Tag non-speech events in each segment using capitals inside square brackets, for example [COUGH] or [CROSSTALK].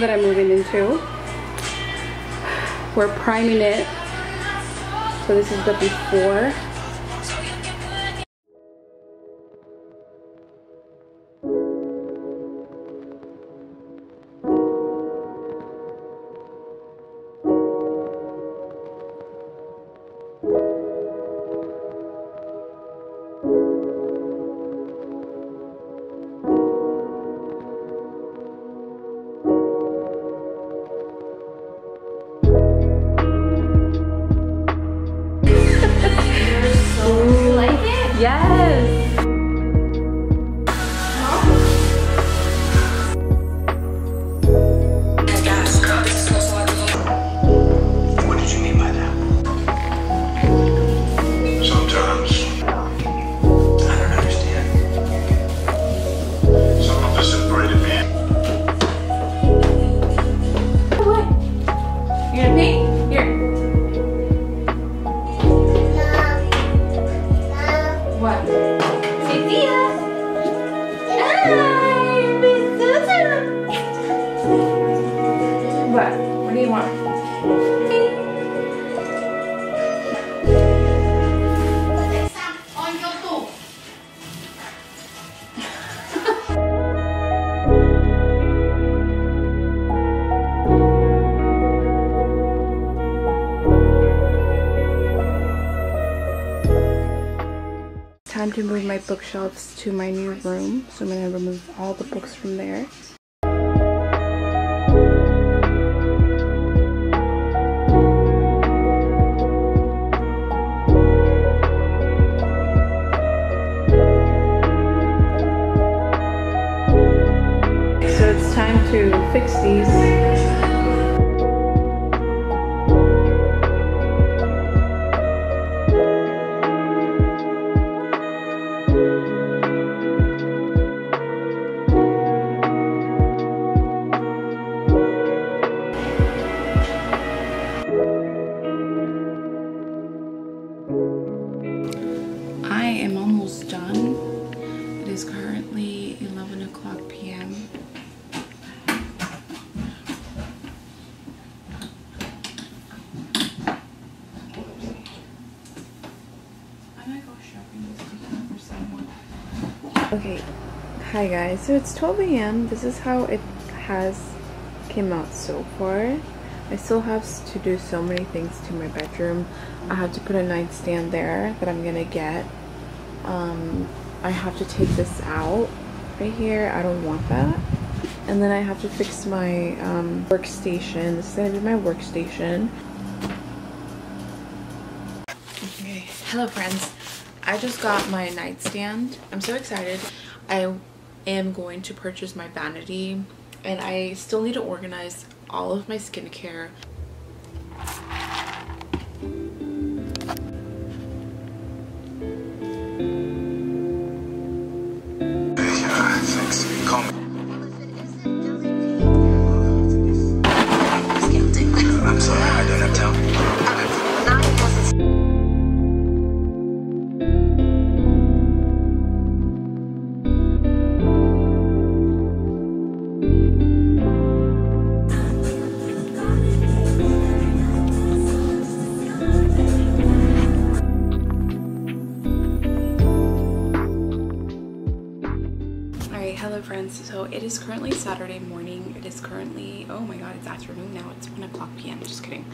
that I'm moving into. We're priming it. So this is the before. My bookshelves to my new room. So I'm gonna remove all the books from there. Is currently 11 o'clock p.m. Okay, hi guys. So it's 12 a.m. This is how it has came out so far. I still have to do so many things to my bedroom. I have to put a nightstand there that I'm gonna get. Um, I have to take this out right here. I don't want that. And then I have to fix my um, workstation. This is gonna be my workstation. Okay, hello friends. I just got my nightstand. I'm so excited. I am going to purchase my vanity and I still need to organize all of my skincare. Is currently Saturday morning. It is currently, oh my god, it's afternoon now. It's 1 o'clock p.m. Just kidding.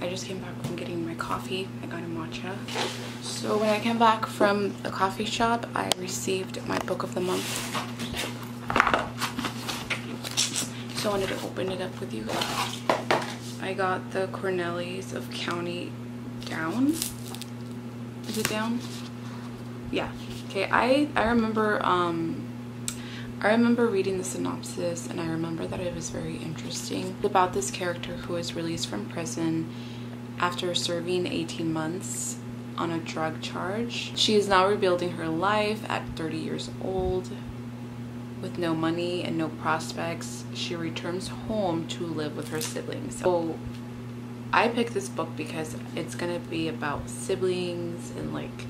I just came back from getting my coffee. I got a matcha. So when I came back from the coffee shop, I received my book of the month. So I wanted to open it up with you. I got the Connellys of County Down. Is it down? yeah okay i i remember um i remember reading the synopsis and i remember that it was very interesting about this character who was released from prison after serving 18 months on a drug charge. She is now rebuilding her life at 30 years old. With no money and no prospects she returns home to live with her siblings. So i picked this book because it's gonna be about siblings and like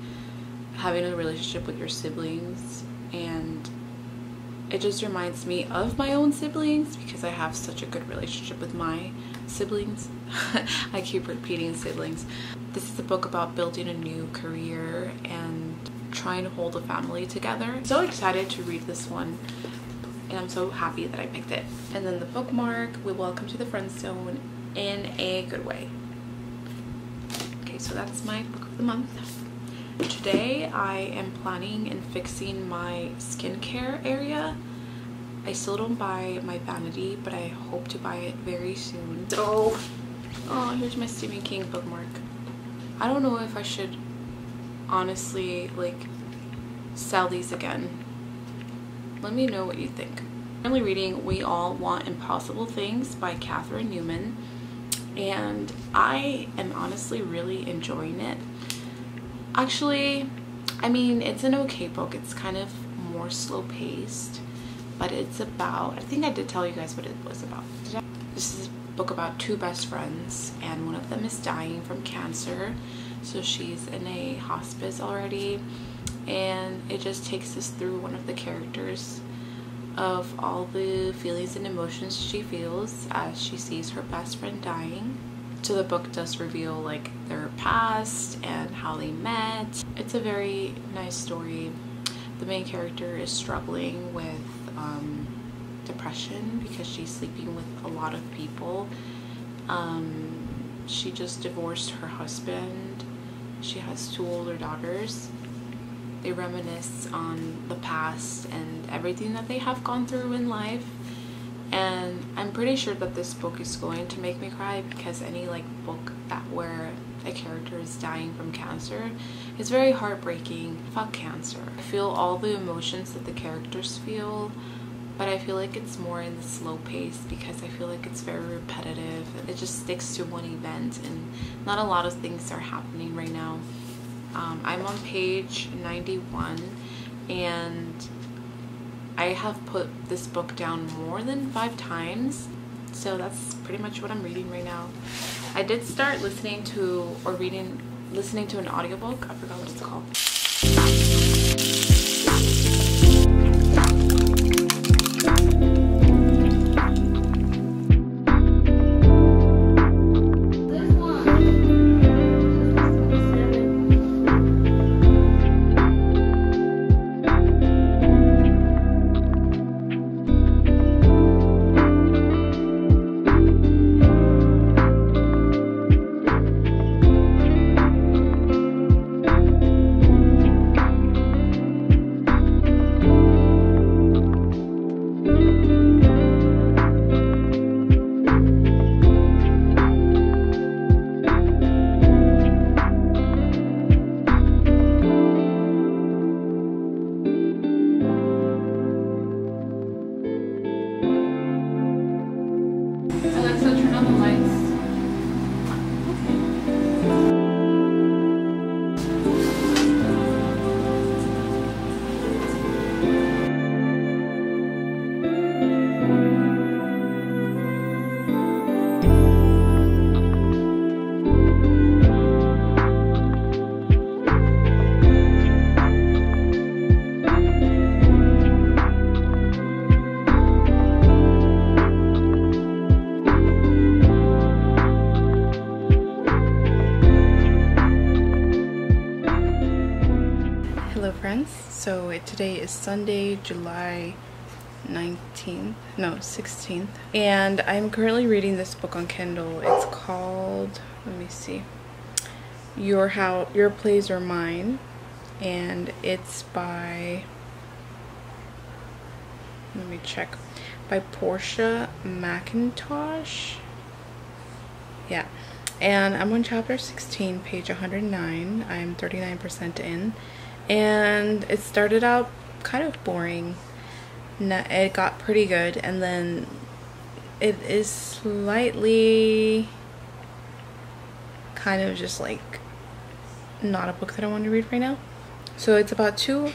having a relationship with your siblings and it just reminds me of my own siblings because I have such a good relationship with my siblings. [LAUGHS] I keep repeating siblings. This is a book about building a new career and trying to hold a family together. So excited to read this one and I'm so happy that I picked it. And then the bookmark, we welcome to the friend zone in a good way. Okay, so that's my book of the month. Today I am planning and fixing my skincare area. I still don't buy my vanity, but I hope to buy it very soon. [LAUGHS] So, oh, here's my Stephen King bookmark. I don't know if I should honestly like sell these again. Let me know what you think. I'm currently reading We All Want Impossible Things by Catherine Newman and I am honestly really enjoying it. Actually, I mean, it's an okay book. It's kind of more slow paced, but it's about, I think I did tell you guys what it was about. This is a book about two best friends and one of them is dying from cancer. So she's in a hospice already and it just takes us through one of the characters of all the feelings and emotions she feels as she sees her best friend dying. So the book does reveal like their past and how they met. It's a very nice story. The main character is struggling with um, depression because she's sleeping with a lot of people. Um, she just divorced her husband. She has two older daughters they reminisce on the past and everything that they have gone through in life and I'm pretty sure that this book is going to make me cry because any like book that where a character is dying from cancer is very heartbreaking. Fuck cancer. I feel all the emotions that the characters feel but I feel like it's more in the slow pace because I feel like it's very repetitive. It just sticks to one event and not a lot of things are happening right now. Um, I'm on page 91 and I have put this book down more than five times so that's pretty much what I'm reading right now. I did start listening to or reading listening to an audiobook. I forgot what it's called. Today is Sunday, July 19th, no 16th, and I'm currently reading this book on Kindle. It's called, let me see, Your How Your Place or Mine, and it's by, let me check, by Portia MacIntosh. Yeah, and I'm on chapter 16, page 109. I'm 39% in and it started out kind of boring. It got pretty good and then it is slightly kind of just like not a book that I want to read right now. So it's about two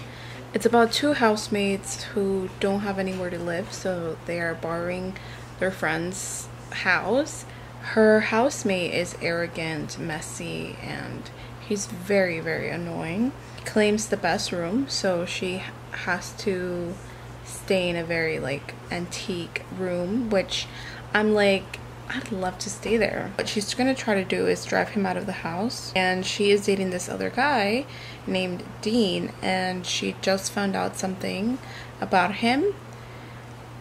it's about two housemates who don't have anywhere to live so they are borrowing their friend's house. Her housemate is arrogant messy and he's very very annoying claims the best room so she has to stay in a very like antique room, which I'm like, I'd love to stay there. What she's gonna try to do is drive him out of the house. And she is dating this other guy named Dean, and she just found out something about him.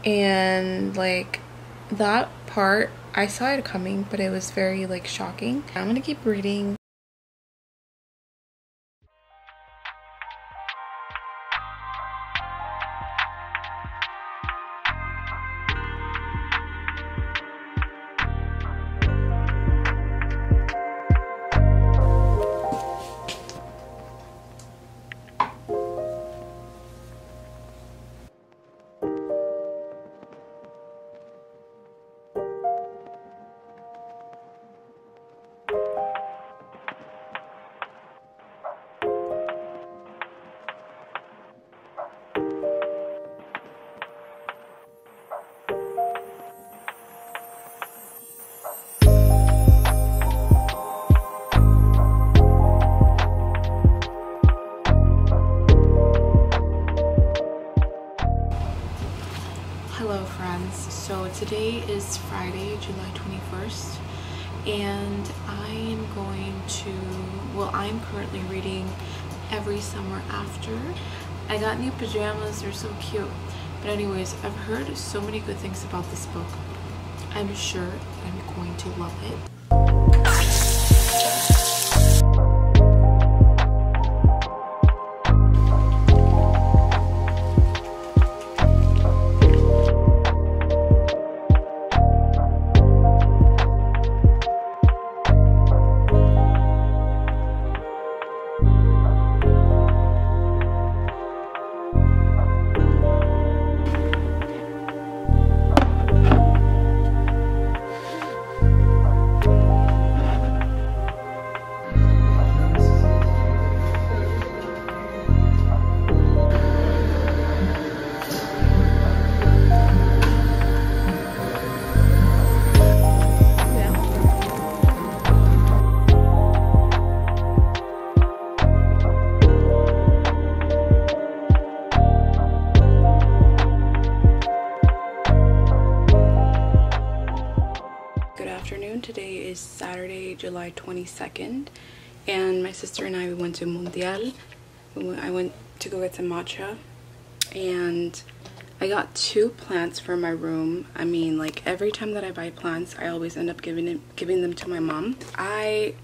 And like that part, I saw it coming, but it was very like shocking. I'm gonna keep reading. Today is Friday, July 21st, and I am going to, well, I'm currently reading Every Summer After. I got new pajamas, they're so cute. But, anyways, I've heard so many good things about this book. I'm sure I'm going to love it. 22nd, and my sister and I we went to Mundial. I went to go get some matcha, and I got two plants for my room. I mean, like every time that I buy plants, I always end up giving it, giving them to my mom. I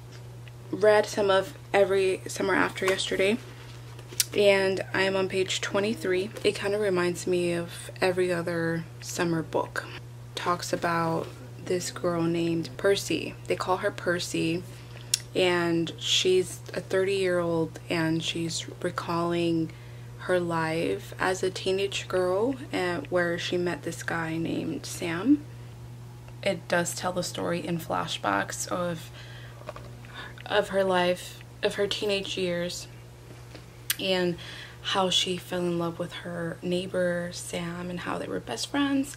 read some of every summer after yesterday, and I am on page 23. It kind of reminds me of every other summer book. Talks about this girl named Percy. They call her Percy, and she's a 30 year old and she's recalling her life as a teenage girl and where she met this guy named Sam. It does tell the story in flashbacks of of her life, of her teenage years, and how she fell in love with her neighbor Sam and how they were best friends.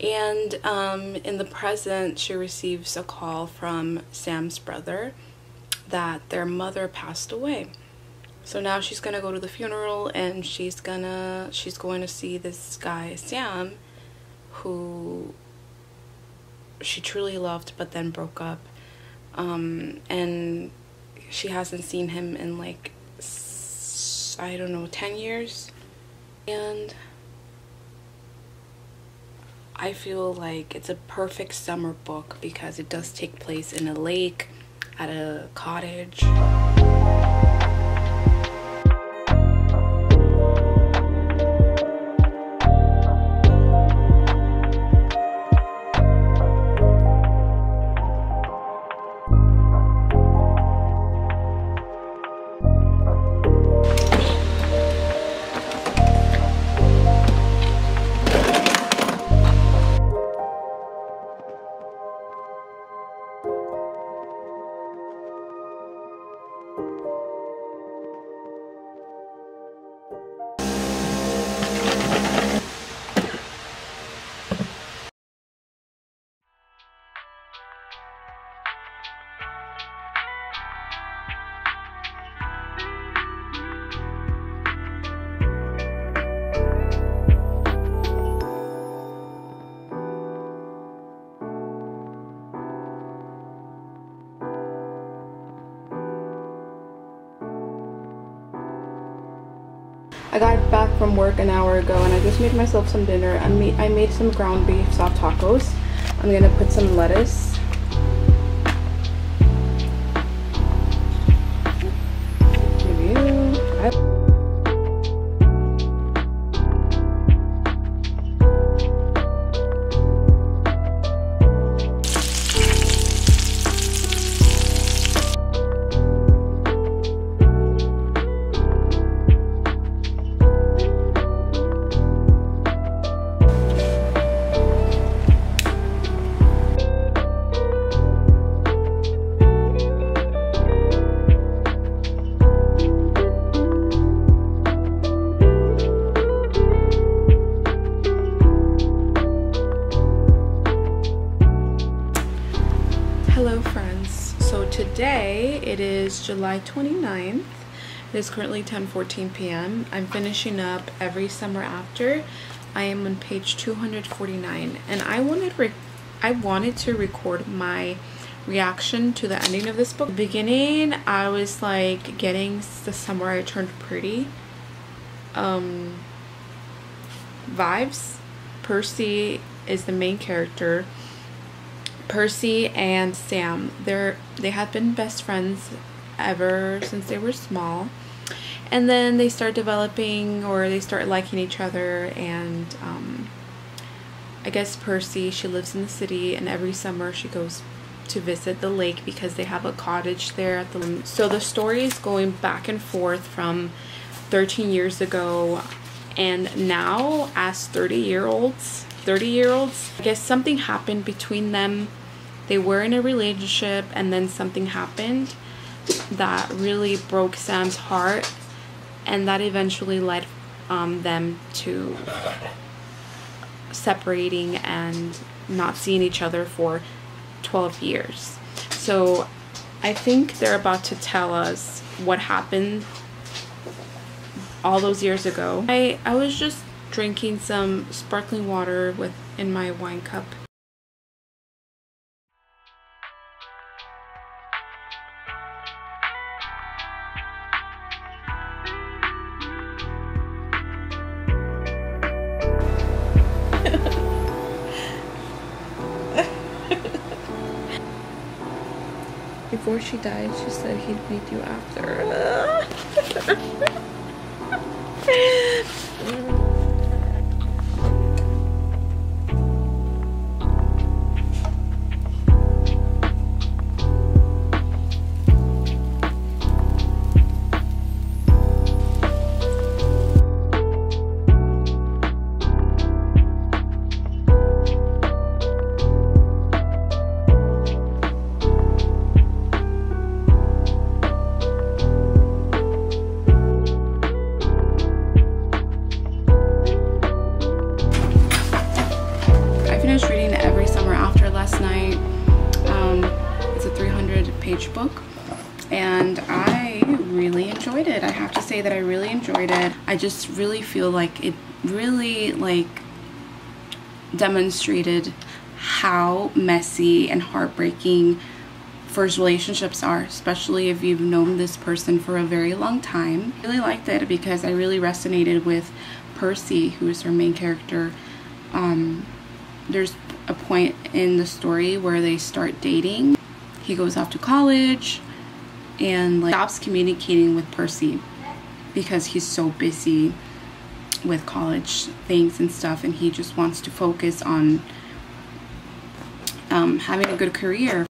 And um, in the present, she receives a call from Sam's brother that their mother passed away. So now she's gonna go to the funeral and she's gonna she's going to see this guy Sam, who she truly loved but then broke up, um, and she hasn't seen him in like I don't know ten years, and I feel like it's a perfect summer book because it does take place in a lake, at a cottage. I got back from work an hour ago and I just made myself some dinner. I made, I made some ground beef soft tacos. I'm gonna put some lettuce. July 29th. It is currently 10:14 p.m. I'm finishing up every summer after. I am on page 249 and I wanted I wanted to record my reaction to the ending of this book. beginning, I was like getting the summer I turned pretty um vibes. Percy is the main character Percy and Sam. They're they have been best friends ever since they were small. And then they start developing or they start liking each other and um, I guess Percy, she lives in the city and every summer she goes to visit the lake because they have a cottage there at the so the story is going back and forth from 13 years ago and now as 30 year olds 30 year olds i guess something happened between them they were in a relationship and then something happened that really broke sam's heart and that eventually led um, them to separating and not seeing each other for 12 years so i think they're about to tell us what happened all those years ago. I, I was just drinking some sparkling water with in my wine cup. Before she died, she said he'd meet you after. [LAUGHS] [LAUGHS] just really feel like it really like demonstrated how messy and heartbreaking first relationships are, especially if you've known this person for a very long time. I really liked it because I really resonated with Percy, who is her main character. Um, there's a point in the story where they start dating. He goes off to college and like stops communicating with Percy because he's so busy with college things and stuff and he just wants to focus on um, having a good career